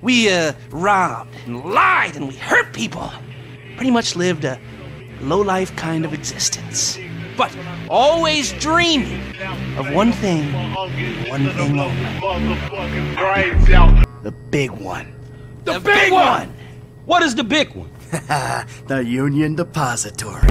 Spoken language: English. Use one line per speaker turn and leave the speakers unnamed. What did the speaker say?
We uh, robbed and lied and we hurt people. Pretty much lived a low-life kind of existence. But always dreaming of one thing, one thing only. The big one.
The, big, one. What is the big one?
the Union Depository.